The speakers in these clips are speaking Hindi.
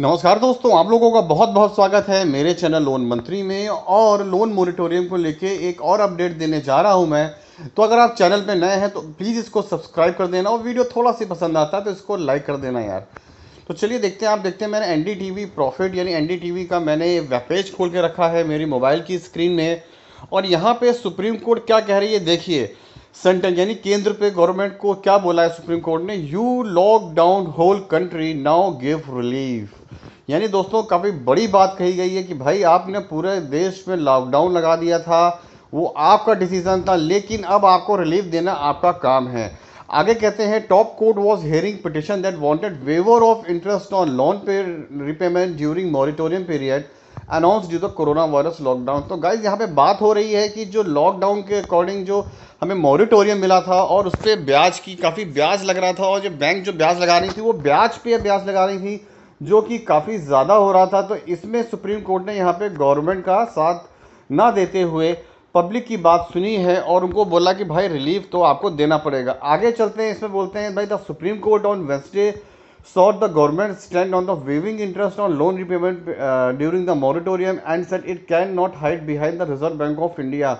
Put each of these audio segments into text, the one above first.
नमस्कार दोस्तों, आप लोगों का बहुत बहुत स्वागत है मेरे चैनल लोन मंत्री में और लोन मोरिटोरियम को लेके एक और अपडेट देने जा रहा हूँ मैं। तो अगर आप चैनल पे नए हैं तो प्लीज़ इसको सब्सक्राइब कर देना और वीडियो थोड़ा सी पसंद आता है तो इसको लाइक कर देना यार। तो चलिए देखते हैं, आप देखते हैं, मैंने एन डी प्रॉफिट यानी एन डी टी वी का मैंने वेब पेज खोल के रखा है मेरी मोबाइल की स्क्रीन में। और यहाँ पर सुप्रीम कोर्ट क्या कह रही है, देखिए सेंटर यानी केंद्र पे गवर्नमेंट को क्या बोला है सुप्रीम कोर्ट ने? You lock down whole country now give relief यानी दोस्तों, काफ़ी बड़ी बात कही गई है कि भाई, आपने पूरे देश में लॉकडाउन लगा दिया था, वो आपका डिसीज़न था, लेकिन अब आपको रिलीफ देना आपका काम है। आगे कहते हैं top court was hearing petition that wanted waiver of interest on loan पे repayment during moratorium period announce due the coronavirus lockdown तो गाइज़ यहाँ पे बात हो रही है कि जो लॉकडाउन के अकॉर्डिंग जो हमें मॉरिटोरियम मिला था और उस पर ब्याज की काफ़ी ब्याज लग रहा था और जो बैंक जो ब्याज लगा रही थी, वो ब्याज पे ब्याज लगा रही थी, जो कि काफ़ी ज़्यादा हो रहा था। तो इसमें सुप्रीम कोर्ट ने यहाँ पे गवर्नमेंट का साथ ना देते हुए पब्लिक की बात सुनी है और उनको बोला कि भाई रिलीफ तो आपको देना पड़ेगा। आगे चलते हैं, इसमें बोलते हैं, भाई the supreme court on Wednesday sought the government stand on the waiving interest on loan repayment uh, during the moratorium and said it can not hide behind the reserve bank of india.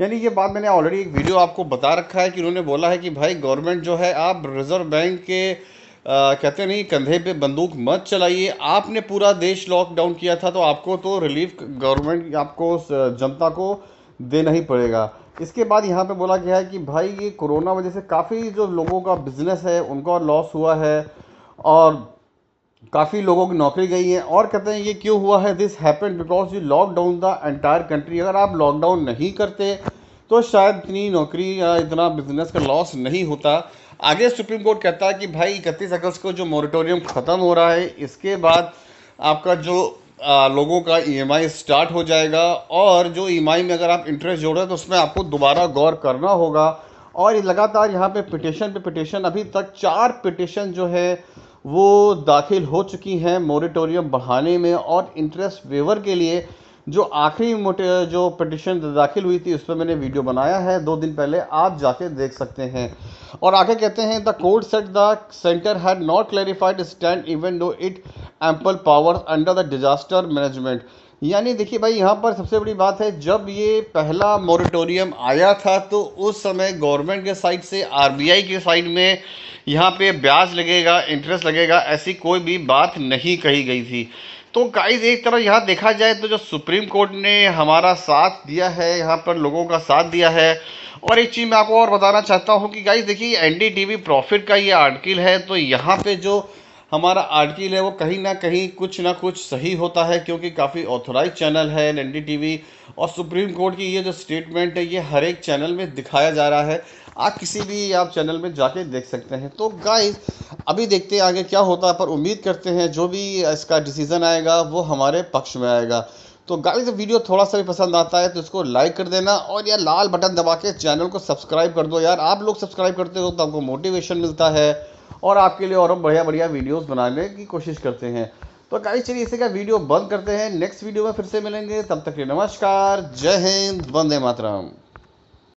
यानी ये बात मैंने ऑलरेडी एक वीडियो आपको बता रखा है कि उन्होंने बोला है कि भाई गवर्नमेंट जो है आप रिज़र्व बैंक के आ, कहते नहीं कंधे पे बंदूक मत चलाइए। आपने पूरा देश लॉकडाउन किया था तो आपको तो रिलीफ गवर्नमेंट आपको जनता को देना ही पड़ेगा। इसके बाद यहाँ पे बोला गया है कि भाई ये कोरोना वजह से काफ़ी जो लोगों का बिज़नेस है उनका लॉस हुआ है। और काफ़ी लोगों की नौकरी गई है। और कहते हैं ये क्यों हुआ है? This happen because you lockdown the entire country अगर आप लॉकडाउन नहीं करते तो शायद इतनी नौकरी या इतना बिज़नेस का लॉस नहीं होता। आगे सुप्रीम कोर्ट कहता है कि भाई इकतीस अगस्त को जो मोरिटोरियम ख़त्म हो रहा है इसके बाद आपका जो आ, लोगों का ईएमआई स्टार्ट हो जाएगा और जो ईएमआई में अगर आप इंटरेस्ट जोड़ रहे हैं तो उसमें आपको दोबारा गौर करना होगा। और लगातार यहाँ पे पिटिशन पे पिटिशन अभी तक चार पिटिशन जो है वो दाखिल हो चुकी हैं मोरिटोरियम बढ़ाने में और इंटरेस्ट वेवर के लिए जो आखिरी मोटे, जो पटिशन दाखिल हुई थी उस पर मैंने वीडियो बनाया है। दो दिन पहले आप जाके देख सकते हैं। और आगे कहते हैं the court said the centre had not clarified stand even though it ample power under the disaster management यानी देखिए भाई, यहाँ पर सबसे बड़ी बात है, जब ये पहला मोरिटोरियम आया था तो उस समय गवर्नमेंट के साइड से आरबीआई के साइड में यहाँ पे ब्याज लगेगा इंटरेस्ट लगेगा, ऐसी कोई भी बात नहीं कही गई थी। तो गाइज़ एक तरह यहाँ देखा जाए तो जो सुप्रीम कोर्ट ने हमारा साथ दिया है, यहाँ पर लोगों का साथ दिया है, और एक चीज़ मैं आपको और बताना चाहता हूँ कि गाइज़ देखिए एन डी प्रॉफिट का ये आर्टिकल है तो यहाँ पे जो हमारा आर्टिकल है, वो कहीं ना कहीं कुछ ना कुछ सही होता है, क्योंकि काफ़ी ऑथोराइज चैनल है एन और सुप्रीम कोर्ट की ये जो स्टेटमेंट है, ये हर एक चैनल में दिखाया जा रहा है। आप किसी भी आप चैनल में जाके देख सकते हैं। तो गाइस अभी देखते हैं आगे क्या होता है, पर उम्मीद करते हैं जो भी इसका डिसीज़न आएगा, वो हमारे पक्ष में आएगा। तो गाइस वीडियो थोड़ा सा भी पसंद आता है तो इसको लाइक कर देना, और यार लाल बटन दबा के चैनल को सब्सक्राइब कर दो। यार, आप लोग सब्सक्राइब करते हो तो आपको मोटिवेशन मिलता है। और आपके लिए और बढ़िया बढ़िया वीडियोस बनाने की कोशिश करते हैं। तो गाइस, चलिए इसी का वीडियो बंद करते हैं। नेक्स्ट वीडियो में फिर से मिलेंगे। तब तक के नमस्कार। जय हिंद। वंदे मातरम।